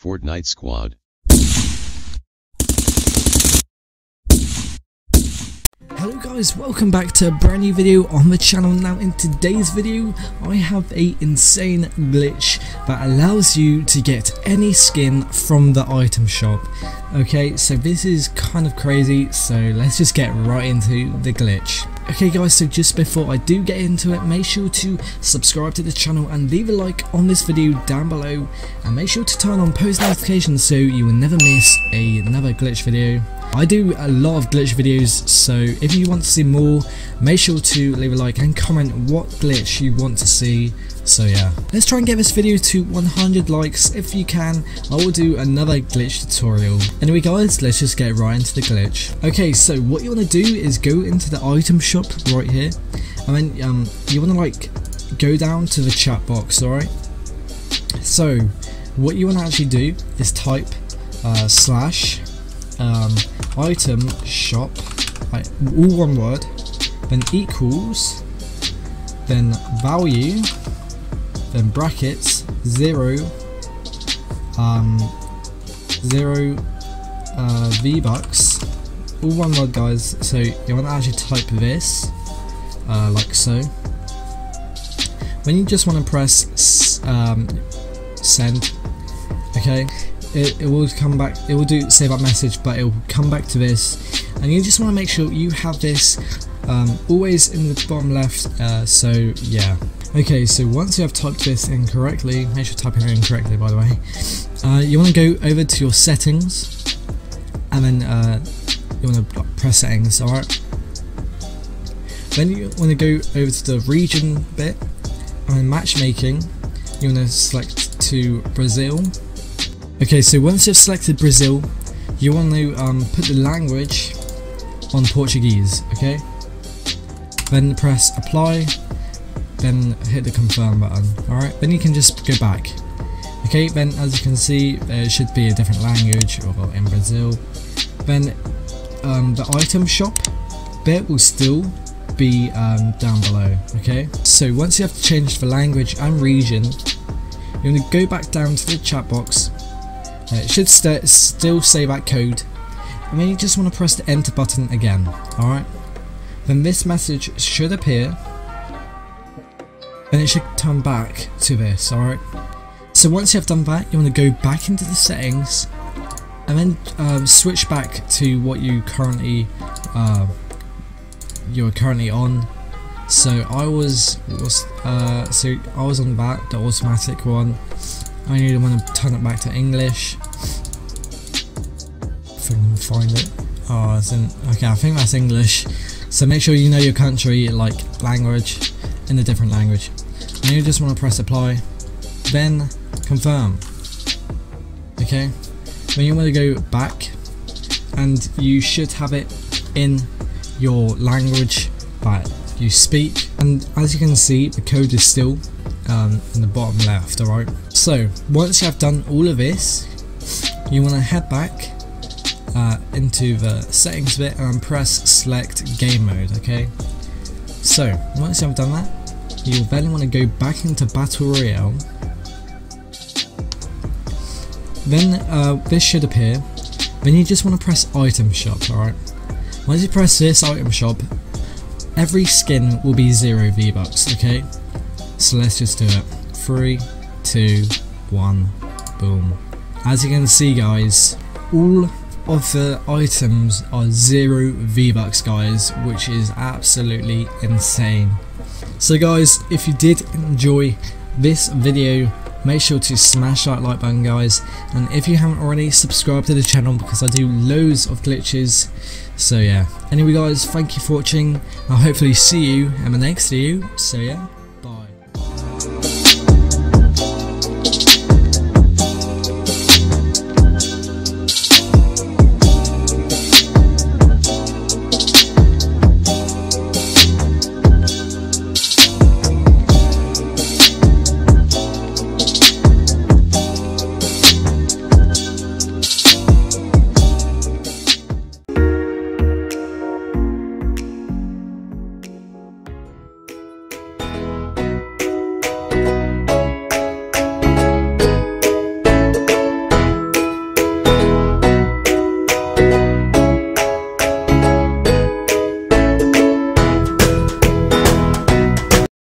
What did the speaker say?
Fortnite Squad. Hello guys, welcome back to a brand new video on the channel. Now in today's video, I have a insane glitch that allows you to get any skin from the item shop. Okay, so this is kind of crazy, so let's just get right into the glitch. Okay guys, so just before I do get into it, make sure to subscribe to the channel and leave a like on this video down below and make sure to turn on post notifications so you will never miss another glitch video. I do a lot of glitch videos, so if you want to see more, make sure to leave a like and comment what glitch you want to see. So yeah, let's try and get this video to 100 likes. If you can, I will do another glitch tutorial. Anyway guys, let's just get right into the glitch. Okay, so what you want to do is go into the item shop right here, and then um, you want to like go down to the chat box, alright? So, what you want to actually do is type uh, slash um, item shop, like, all one word, then equals, then value, then brackets, zero, um, zero uh, V-Bucks, all one word guys, so you want to actually type this, uh, like so. Then you just want to press um, send, okay, it, it will come back it will do save that message but it will come back to this. And you just want to make sure you have this um, always in the bottom left uh, so yeah. Okay so once you have typed this in correctly make sure you type it in correctly by the way uh, you want to go over to your settings and then uh, you want to press settings alright? Then you want to go over to the region bit and matchmaking you want to select to Brazil Okay, so once you've selected Brazil, you want to um, put the language on Portuguese, okay? Then press apply, then hit the confirm button, alright? Then you can just go back. Okay, then as you can see, there should be a different language or in Brazil. Then um, the item shop bit will still be um, down below, okay? So once you have changed the language and region, you want to go back down to the chat box it should st still say that code. And then you just want to press the enter button again alright? Then this message should appear. And it should turn back to this alright? So once you have done that you want to go back into the settings and then um, switch back to what you currently uh, you're currently on. So I was, was uh, so I was on that the automatic one I need to want to turn it back to English. If I can find it. Oh, it's in. Okay, I think that's English. So make sure you know your country, like language, in a different language. And you just want to press apply, then confirm. Okay. Then you want to go back, and you should have it in your language that you speak. And as you can see, the code is still um, in the bottom left, alright? So, once you have done all of this, you want to head back uh, into the settings bit and press select game mode, okay? So, once you have done that, you'll then want to go back into Battle Royale. Then uh, this should appear. Then you just want to press item shop, alright? Once you press this item shop, every skin will be 0 V-Bucks, okay? So let's just do it. Three, two, one, boom. As you can see guys, all of the items are zero V-Bucks guys, which is absolutely insane. So guys, if you did enjoy this video, make sure to smash that like button guys and if you haven't already subscribe to the channel because I do loads of glitches so yeah anyway guys thank you for watching I'll hopefully see you in the next video so yeah